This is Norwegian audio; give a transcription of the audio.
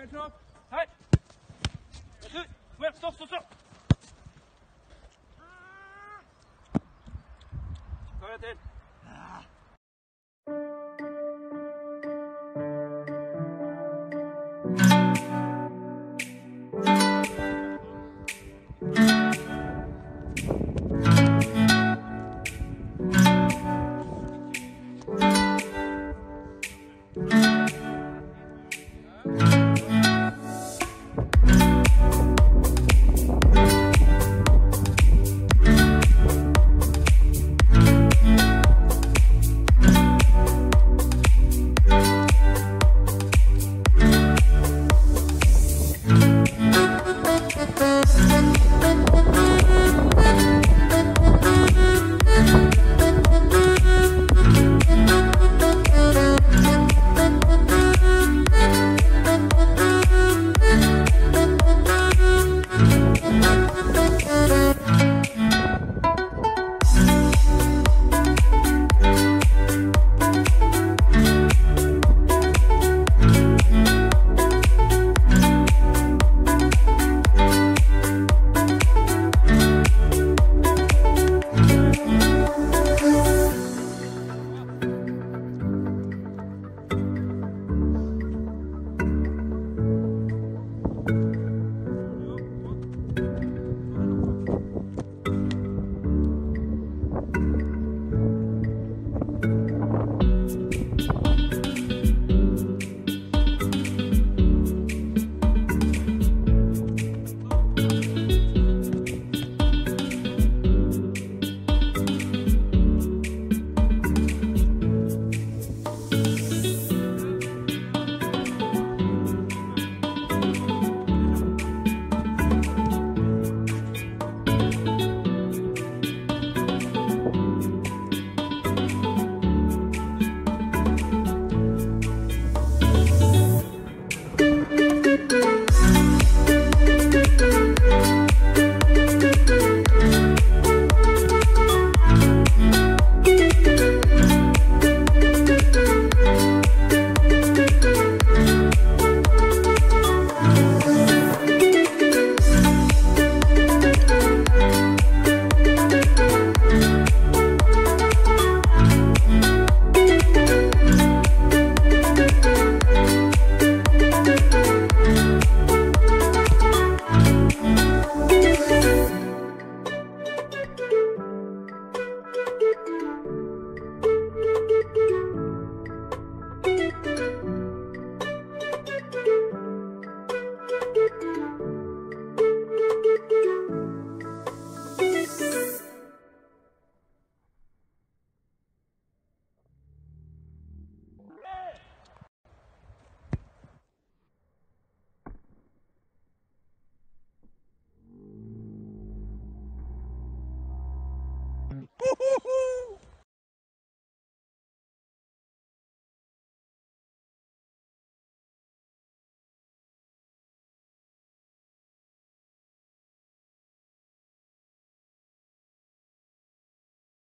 helt opp. Her. Stopp, stopp, stopp. Ta det til.